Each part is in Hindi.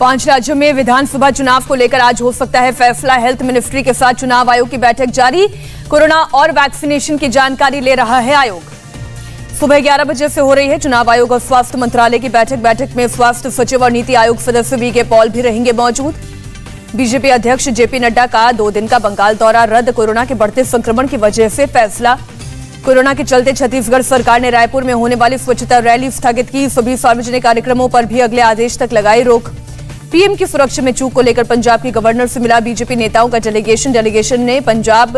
पाँच राज्यों में विधानसभा चुनाव को लेकर आज हो सकता है फैसला। हेल्थ मिनिस्ट्री के साथ चुनाव आयोग की बैठक जारी। कोरोना और वैक्सीनेशन की जानकारी ले रहा है आयोग। सुबह 11 बजे से हो रही है चुनाव आयोग और स्वास्थ्य मंत्रालय की बैठक। बैठक में स्वास्थ्य सचिव और नीति आयोग सदस्य वी के पॉल भी रहेंगे मौजूद। बीजेपी अध्यक्ष जेपी नड्डा का दो दिन का बंगाल दौरा, रद्द कोरोना के बढ़ते संक्रमण की वजह से फैसला। कोरोना के चलते छत्तीसगढ़ सरकार ने रायपुर में होने वाली स्वच्छता रैली स्थगित की। सभी सार्वजनिक कार्यक्रमों पर भी अगले आदेश तक लगाई रोक। पीएम की सुरक्षा में चूक को लेकर पंजाब के गवर्नर से मिला बीजेपी नेताओं का डेलीगेशन डेलीगेशन ने पंजाब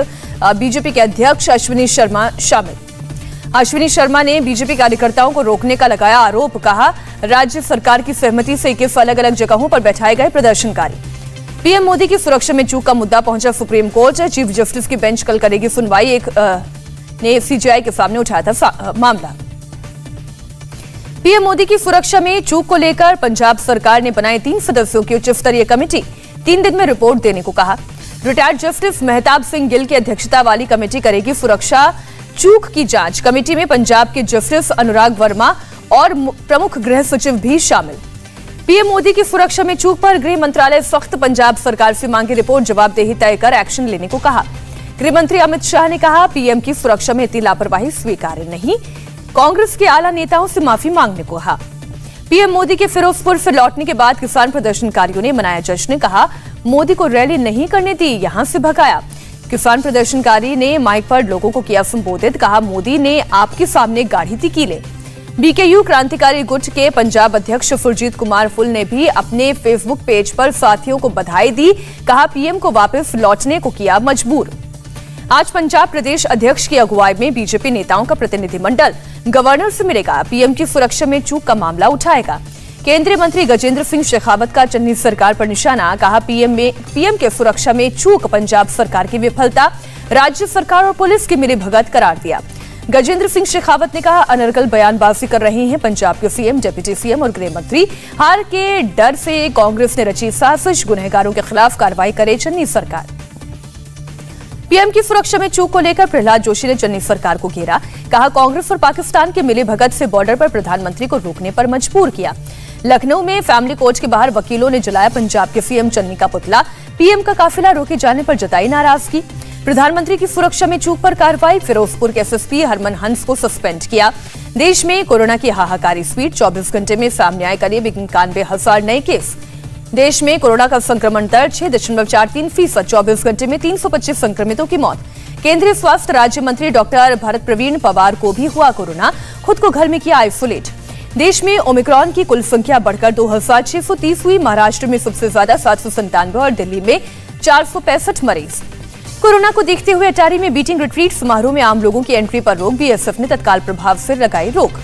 बीजेपी के अध्यक्ष अश्विनी शर्मा शामिल। अश्विनी शर्मा ने बीजेपी कार्यकर्ताओं को रोकने का लगाया आरोप कहा राज्य सरकार की सहमति से इक्कीस अलग अलग जगहों पर बैठाए गए प्रदर्शनकारी। पीएम मोदी की सुरक्षा में चूक का मुद्दा पहुँचा सुप्रीम कोर्ट। चीफ जस्टिस की बेंच कल करेगी सुनवाई। एक आ, ने सीजीआई के सामने उठाया था मामला। पीएम मोदी की सुरक्षा में चूक को लेकर पंजाब सरकार ने बनाई तीन सदस्यों की उच्च स्तरीय कमेटी। तीन दिन में रिपोर्ट देने को कहा। रिटायर्ड जस्टिस मेहताब सिंह गिल की अध्यक्षता वाली कमेटी करेगी सुरक्षा। चूक की जाँच। कमेटी में पंजाब के जस्टिस अनुराग वर्मा और प्रमुख गृह सचिव भी शामिल। पीएम मोदी की सुरक्षा में चूक पर गृह मंत्रालय सख्त पंजाब सरकार से मांगी रिपोर्ट, जवाबदेही तय कर एक्शन लेने को कहा। गृह मंत्री अमित शाह ने कहा, पीएम की सुरक्षा में इतनी लापरवाही स्वीकार्य नहीं। कांग्रेस के आला नेताओं से माफ़ी मांगने को कहा। पीएम मोदी के फिरोजपुर से लौटने के बाद किसान प्रदर्शनकारियों ने मनाया जश्न, कहा, मोदी को रैली नहीं करने दी, यहाँ से भगाया। किसान प्रदर्शनकारी ने माइक पर लोगों को किया संबोधित, कहा, मोदी ने आपके सामने गाढ़ी थी कीले। बीकेयू क्रांतिकारी गुट के पंजाब अध्यक्ष सुरजीत कुमार फुल ने भी अपने फेसबुक पेज पर साथियों को बधाई दी, कहा, पीएम को वापस लौटने को किया मजबूर। आज पंजाब प्रदेश अध्यक्ष की अगुवाई में बीजेपी नेताओं का प्रतिनिधिमंडल। गवर्नर से मिलेगा, पीएम की सुरक्षा में चूक का मामला उठाएगा। केंद्रीय मंत्री गजेंद्र सिंह शेखावत का चन्नी सरकार पर निशाना, कहा पीएम में, पीएम के सुरक्षा में चूक, पंजाब सरकार की विफलता। राज्य सरकार और पुलिस की मिली भगत करार दिया। गजेंद्र सिंह शेखावत ने कहा, अनर्गल बयानबाजी कर रहे हैं पंजाब के सीएम, डिप्टी सीएम और गृह मंत्री। हार के डर से कांग्रेस ने रची साजिश, गुनहगारों के खिलाफ कार्रवाई करे चन्नी सरकार। पीएम की सुरक्षा में चूक को लेकर प्रहलाद जोशी ने चन्नी सरकार को घेरा। कहा, कांग्रेस और पाकिस्तान के मिले भगत से बॉर्डर पर प्रधानमंत्री को रोकने पर मजबूर किया। लखनऊ में फैमिली कोर्ट के बाहर वकीलों ने जलाया पंजाब के सीएम चन्नी का पुतला। पीएम का काफिला रोके जाने पर जताई नाराज़गी। प्रधानमंत्री की सुरक्षा में चूक पर कार्रवाई, फिरोजपुर के एसएसपी हरमन हंस को सस्पेंड किया। देश में कोरोना की हाहाकारी स्पीड 24 घंटे में सामने आए करीब इक्यानवे हज़ार नए केस। देश में कोरोना का संक्रमण दर छह दशमलव चार तीन फ़ीसद, चौबीस घंटे में तीन सौ पच्चीस संक्रमितों की मौत। केंद्रीय स्वास्थ्य राज्य मंत्री डॉक्टर भरत प्रवीण पवार को भी हुआ कोरोना, खुद को घर में किया आइसोलेट। देश में ओमिक्रॉन की कुल संख्या बढ़कर दो हज़ार छह सौ तीस हुई, महाराष्ट्र में सबसे ज़्यादा सात और दिल्ली में चार सौ पैंसठ मरीज़। कोरोना को देखते हुए अटारी में बीटिंग रिट्रीट समारोह में आम लोगों की एंट्री पर रोक, बीएसएफ ने तत्काल प्रभाव से लगाई रोक।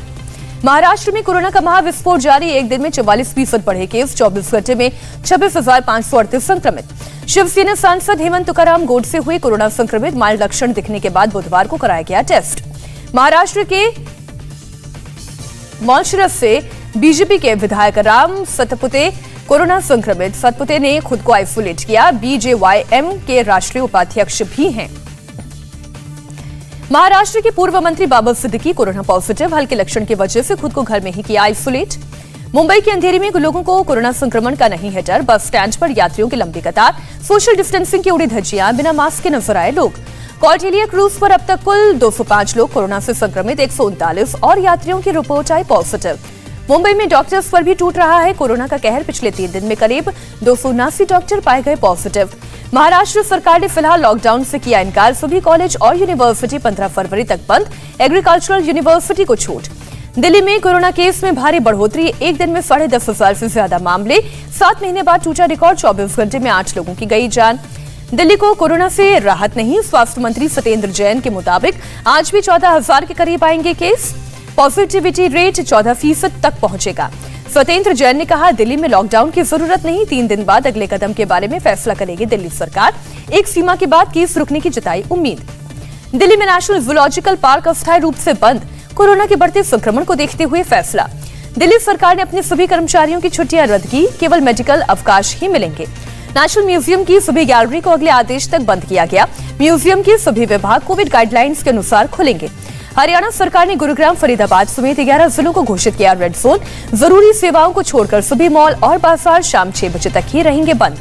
महाराष्ट्र में कोरोना का महाविस्फोट जारी, एक दिन में चौवालीस फ़ीसद बढ़े केस, चौबीस घंटे में छब्बीस हज़ार पाँच सौ अड़तीस संक्रमित। शिवसेना सांसद हेमंत तुकाराम गोड से हुए कोरोना संक्रमित माइल्ड लक्षण दिखने के बाद बुधवार को कराया गया टेस्ट। महाराष्ट्र के मॉलशरस से बीजेपी के विधायक राम सतपुते कोरोना संक्रमित। सतपुते ने खुद को आइसोलेट किया। बीजेवाईएम के राष्ट्रीय उपाध्यक्ष भी हैं। महाराष्ट्र के पूर्व मंत्री बाबा सिद्दीकी कोरोना पॉजिटिव, हल्के लक्षण की वजह से खुद को घर में ही किया आइसोलेट। मुंबई के अंधेरी में लोगों को कोरोना संक्रमण का नहीं है डर, बस स्टैंड पर यात्रियों की लंबी कतार, सोशल डिस्टेंसिंग की उड़ी धज्जियाँ, बिना मास्क के नज़र आए लोग। कॉर्टिलिया क्रूज पर अब तक कुल 205 लोग कोरोना से संक्रमित, एक सौ उनतालीस और यात्रियों की रिपोर्ट आई पॉजिटिव। मुंबई में डॉक्टर्स पर भी टूट रहा है कोरोना का कहर पिछले तीन दिन में करीब दो डॉक्टर पाए गए पॉजिटिव महाराष्ट्र सरकार ने फ़िलहाल लॉकडाउन से किया इनकार। सभी कॉलेज और यूनिवर्सिटी 15 फरवरी तक बंद। एग्रीकल्चरल यूनिवर्सिटी को छूट। दिल्ली में कोरोना केस में भारी बढ़ोतरी। एक दिन में साढ़े दस हज़ार से ज़्यादा मामले। सात महीने बाद टूटा रिकॉर्ड चौबीस घंटे में आठ लोगों की गई जान। दिल्ली को कोरोना से राहत नहीं। स्वास्थ्य मंत्री सत्येंद्र जैन के मुताबिक आज भी चौदह हज़ार के करीब आएँगे केस। पॉजिटिविटी रेट चौदह फ़ीसद तक पहुंचेगा। स्वतेंद्र जैन ने कहा, दिल्ली में लॉकडाउन की ज़रूरत नहीं, तीन दिन बाद अगले कदम के बारे में फैसला करेगी दिल्ली सरकार। एक सीमा के बाद केस रुकने की जताई उम्मीद। दिल्ली में नेशनल जूलॉजिकल पार्क अस्थायी रूप से बंद, कोरोना के बढ़ते संक्रमण को देखते हुए फैसला। दिल्ली सरकार ने अपने सभी कर्मचारियों की छुट्टियाँ रद्द की, केवल मेडिकल अवकाश ही मिलेंगे। नेशनल म्यूज़ियम की सभी गैलरी को अगले आदेश तक बंद किया गया। म्यूज़ियम के सभी विभाग कोविड गाइडलाइंस के अनुसार खुलेंगे। हरियाणा सरकार ने गुरुग्राम, फरीदाबाद समेत ग्यारह जिलों को घोषित किया। रेड जोन ज़रूरी सेवाओं को छोड़कर सभी मॉल और बाज़ार शाम छह बजे तक ही रहेंगे बंद।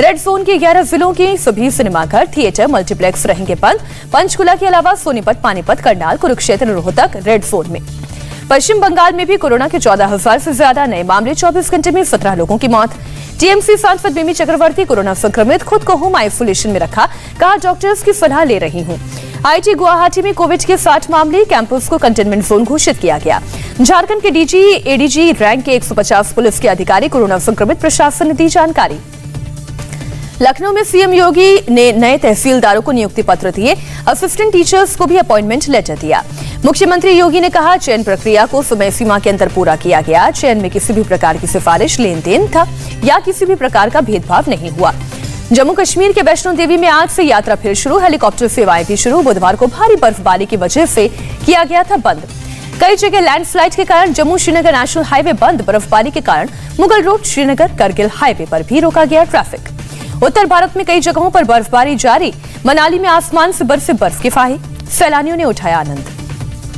रेड जोन के ग्यारह जिलों के सभी सिनेमाघर थिएटर मल्टीप्लेक्स रहेंगे बंद। पंचकुला के अलावा सोनीपत, पानीपत, करनाल, कुरुक्षेत्र रोहतक रेड जोन में। पश्चिम बंगाल में भी कोरोना के चौदह हज़ार से ज़्यादा नए मामले 24 घंटे में सत्रह लोगों की मौत। टीएमसी सांसद मिमी चक्रवर्ती कोरोना संक्रमित खुद को होम आइसोलेशन में रखा। कहा डॉक्टर्स की सलाह ले रही हूँ। आईटी गुवाहाटी में कोविड के 60 मामले, कैंपस को कंटेनमेंट जोन घोषित किया गया। झारखंड के डीजी, एडीजी रैंक के 150 पुलिस के अधिकारी कोरोना संक्रमित प्रशासन ने दी जानकारी। लखनऊ में सीएम योगी ने नए तहसीलदारों को नियुक्ति पत्र दिए। असिस्टेंट टीचर्स को भी अपॉइंटमेंट लेटर दिया। मुख्यमंत्री योगी ने कहा, चयन प्रक्रिया को समय सीमा के अंदर पूरा किया गया। चयन में किसी भी प्रकार की सिफारिश लेन देन था या किसी भी प्रकार का भेदभाव नहीं हुआ। जम्मू कश्मीर के वैष्णो देवी में आज से यात्रा फिर शुरू, हेलीकॉप्टर सेवाएँ भी शुरू। बुधवार को भारी बर्फबारी की वजह से किया गया था बंद। कई जगह लैंडस्लाइड के कारण जम्मू श्रीनगर नेशनल हाईवे बंद। बर्फबारी के कारण मुगल रोड श्रीनगर, करगिल हाईवे पर भी रोका गया ट्रैफ़िक। उत्तर भारत में कई जगहों पर बर्फबारी जारी। मनाली में आसमान से बरसे बर्फ़ के फाहे। सैलानियों ने उठाया आनंद।